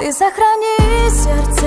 Ты сохрани сердце.